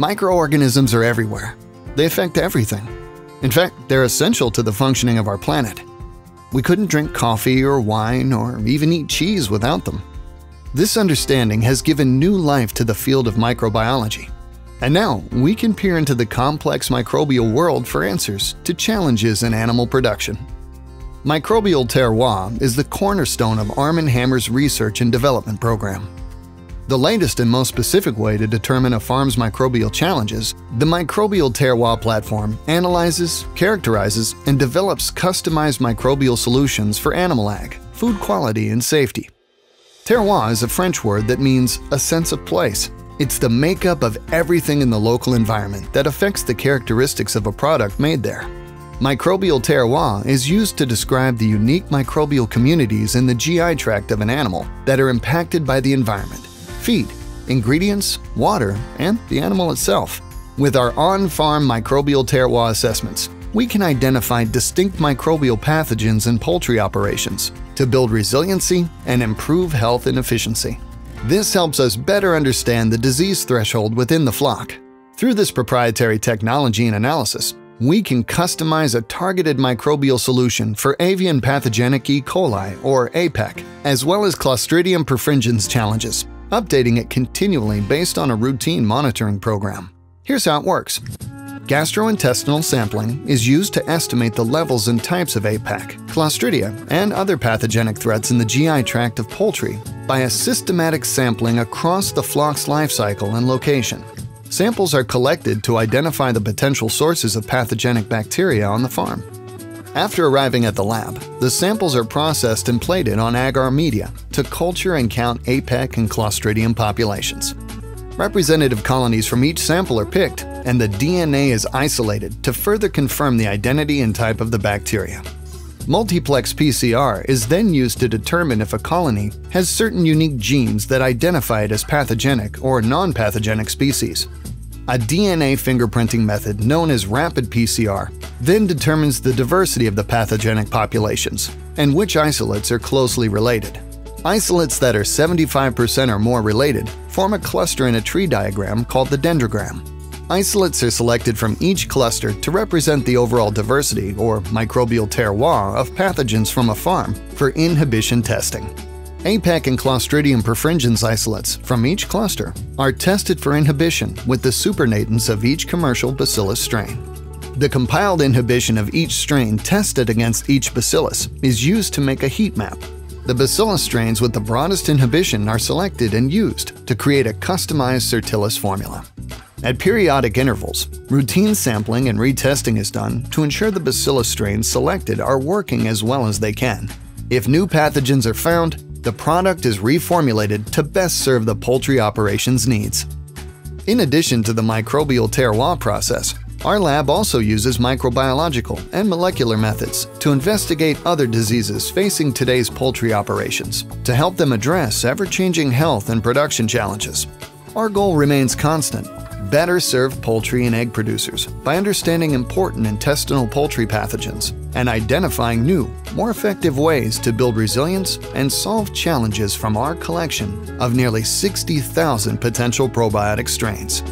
Microorganisms are everywhere. They affect everything. In fact, they're essential to the functioning of our planet. We couldn't drink coffee or wine or even eat cheese without them. This understanding has given new life to the field of microbiology. And now we can peer into the complex microbial world for answers to challenges in animal production. Microbial terroir is the cornerstone of Arm & Hammer's research and development program. The latest and most specific way to determine a farm's microbial challenges, the Microbial Terroir platform analyzes, characterizes, and develops customized microbial solutions for animal ag, food quality, and safety. Terroir is a French word that means a sense of place. It's the makeup of everything in the local environment that affects the characteristics of a product made there. Microbial terroir is used to describe the unique microbial communities in the GI tract of an animal that are impacted by the environment, feed, ingredients, water, and the animal itself. With our on-farm microbial terroir assessments, we can identify distinct microbial pathogens in poultry operations to build resiliency and improve health and efficiency. This helps us better understand the disease threshold within the flock. Through this proprietary technology and analysis, we can customize a targeted microbial solution for avian pathogenic E. coli, or APEC, as well as Clostridium perfringens challenges, updating it continually based on a routine monitoring program. Here's how it works. Gastrointestinal sampling is used to estimate the levels and types of APEC, Clostridia, and other pathogenic threats in the GI tract of poultry by a systematic sampling across the flock's life cycle and location. Samples are collected to identify the potential sources of pathogenic bacteria on the farm. After arriving at the lab, the samples are processed and plated on agar media to culture and count APEC and Clostridium populations. Representative colonies from each sample are picked, and the DNA is isolated to further confirm the identity and type of the bacteria. Multiplex PCR is then used to determine if a colony has certain unique genes that identify it as pathogenic or non-pathogenic species. A DNA fingerprinting method known as RAPD PCR then determines the diversity of the pathogenic populations and which isolates are closely related. Isolates that are 75% or more related form a cluster in a tree diagram called the dendrogram. Isolates are selected from each cluster to represent the overall diversity or microbial terroir of pathogens from a farm for inhibition testing. APEC and Clostridium perfringens isolates from each cluster are tested for inhibition with the supernatants of each commercial bacillus strain. The compiled inhibition of each strain tested against each bacillus is used to make a heat map. The bacillus strains with the broadest inhibition are selected and used to create a customized Certillus formula. At periodic intervals, routine sampling and retesting is done to ensure the bacillus strains selected are working as well as they can. If new pathogens are found, the product is reformulated to best serve the poultry operations needs. In addition to the microbial terroir process, our lab also uses microbiological and molecular methods to investigate other diseases facing today's poultry operations to help them address ever-changing health and production challenges. Our goal remains constant better serve poultry and egg producers by understanding important intestinal poultry pathogens and identifying new, more effective ways to build resilience and solve challenges from our collection of nearly 60,000 potential probiotic strains.